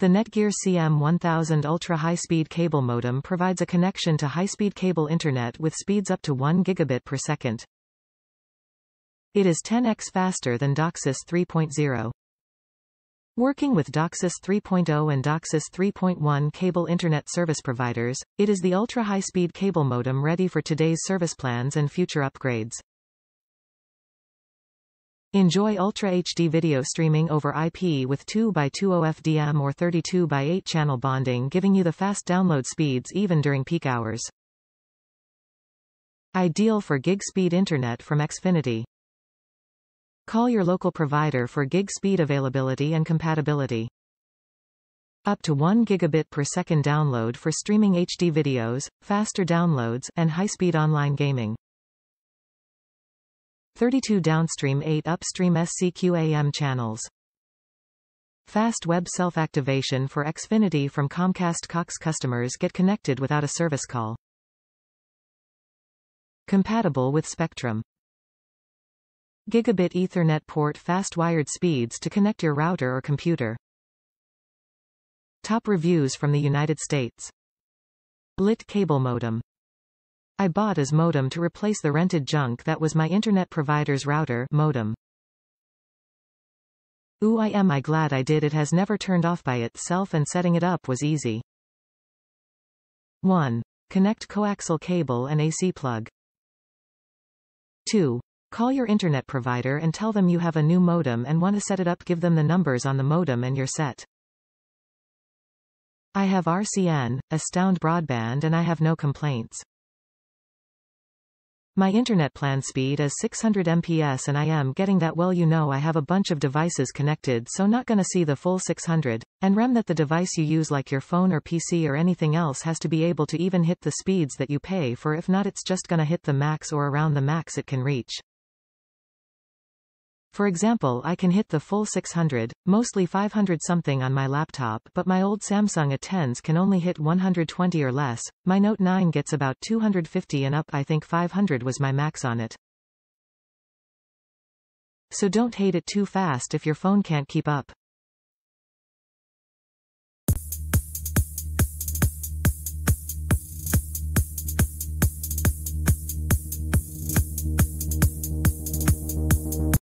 The Netgear CM1000 Ultra High-Speed Cable Modem provides a connection to high-speed cable internet with speeds up to 1 gigabit per second. It is 10x faster than DOCSIS 3.0. Working with DOCSIS 3.0 and DOCSIS 3.1 cable internet service providers, it is the ultra-high-speed cable modem ready for today's service plans and future upgrades. Enjoy Ultra HD video streaming over IP with 2x2 OFDM or 32x8 channel bonding giving you the fast download speeds even during peak hours. Ideal for gig speed internet from Xfinity. Call your local provider for gig speed availability and compatibility. Up to 1 gigabit per second download for streaming HD videos, faster downloads, and high-speed online gaming. 32 downstream 8 upstream SCQAM channels. Fast web self-activation for Xfinity from Comcast Cox customers get connected without a service call. Compatible with Spectrum. Gigabit Ethernet port fast wired speeds to connect your router or computer. Top reviews from the United States. Lit cable modem. I bought as modem to replace the rented junk that was my internet provider's router modem. Ooh I am I glad I did it has never turned off by itself and setting it up was easy. 1. Connect coaxial cable and AC plug. 2. Call your internet provider and tell them you have a new modem and want to set it up give them the numbers on the modem and you're set. I have RCN, Astound Broadband and I have no complaints. My internet plan speed is 600 Mbps and I am getting that well you know I have a bunch of devices connected so not gonna see the full 600, and rem that the device you use like your phone or PC or anything else has to be able to even hit the speeds that you pay for if not it's just gonna hit the max or around the max it can reach. For example I can hit the full 600, mostly 500 something on my laptop but my old Samsung A10s can only hit 120 or less, my Note 9 gets about 250 and up I think 500 was my max on it. So don't hate it too fast if your phone can't keep up.